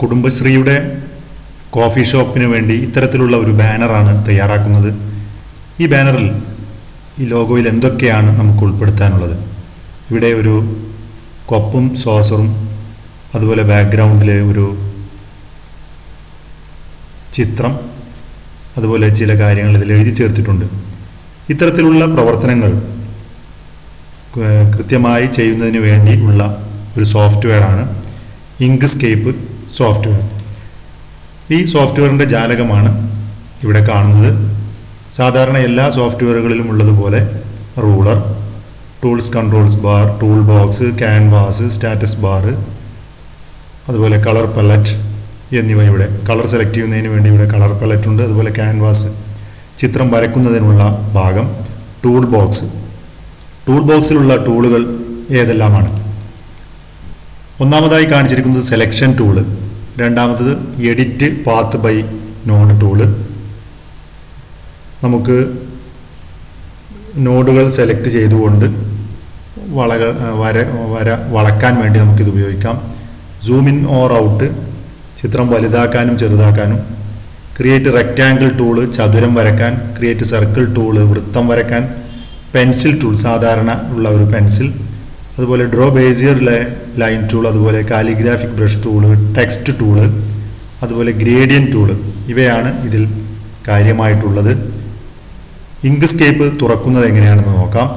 കുടുംബശ്രീയുടെ കോഫി ഷോപ്പിന് വേണ്ടി ഇത്തരത്തിലുള്ള ഒരു ബാനറാണ് തയ്യാറാക്കുന്നത്. ഈ ബാനറിൽ ഈ ലോഗോയിൽ എന്തൊക്കെയാണ് നമുക്ക് ഉൾപ്പെടുത്താനുള്ളത്? ഇവിടെ ഒരു കൊപ്പും സോസറും അതുപോലെ ബാക്ക്ഗ്രൗണ്ടിലെ ഒരു ചിത്രം അതുപോലെ ചില കാര്യങ്ങൾ ഇതിൽ എഴുതി ചേർത്തിട്ടുണ്ട്. ഇത്തരത്തിലുള്ള പ്രവർത്തനങ്ങൾ കൃത്യമായി ചെയ്യുന്നതിന് വേണ്ടി ഉള്ള ഒരു സോഫ്റ്റ്വെയറാണ് ഇങ്ക്സ്കേപ്പ്. സോഫ്റ്റ്വെയർ. ഈ സോഫ്റ്റ്വെയറിന്റെ ജാലകമാണ് ഇവിടെ കാണുന്നത്. സാധാരണ എല്ലാ സോഫ്റ്റ്വെയറുകളിലും ഉള്ളതുപോലെ ruler tools controls bar tool box canvas status bar അതുപോലെ കളർ പലറ്റ് എന്നിവ ഇവിടെ കളർ സെലക്ട് ചെയ്യുന്നതിന് വേണ്ടി ഇവിടെ കളർ പലറ്റ് ഉണ്ട്. അതുപോലെ ക്യാൻവാസ് ചിത്രം വരയ്ക്കുന്നതിനുള്ള ഭാഗം ടൂൾ ബോക്സ്. ടൂൾ ബോക്സിലുള്ള ടൂളുകൾ ഏതെല്ലാമാണ്? ഒന്നാമതായി കാണിച്ചിരിക്കുന്നത് സെലക്ഷൻ ടൂൾ രണ്ടാമത്തത് edit path by node tool നമുക്ക് നോഡുകൾ സെലക്ട് ചെയ്തുകൊണ്ട് വളകൾ വര വര വളക്കാൻ വേണ്ടി നമുക്കിത് ഉപയോഗിക്കാം. സൂം ഇൻ ഓർ ഔട്ട് ചിത്രം വലുതാക്കാനും ചെറുതാക്കാനും. ക്രിയേറ്റ് റെക്റ്റാങ്കിൾ ടൂൾ ചതുരം വരക്കാൻ. ക്രിയേറ്റ് സർക്കിൾ ടൂൾ വൃത്തം വരക്കാൻ. പെൻസിൽ ടൂൾ സാധാരണ ഉള്ള ഒരു പെൻസിൽ അതുപോലെ ഡ്രോ ബേസിയർ ലൈൻ ടൂൾ അതുപോലെ calligraphic brush tool text tool അതുപോലെ ഗ്രേഡിയൻ ടൂൾ ഇവയാണ് ഇതിൽ കാര്യമായിട്ടുള്ളത്. ഇങ്ക് സ്കേപ്പ് തുറക്കുന്നത് എങ്ങനെയാണെന്ന് നോക്കാം.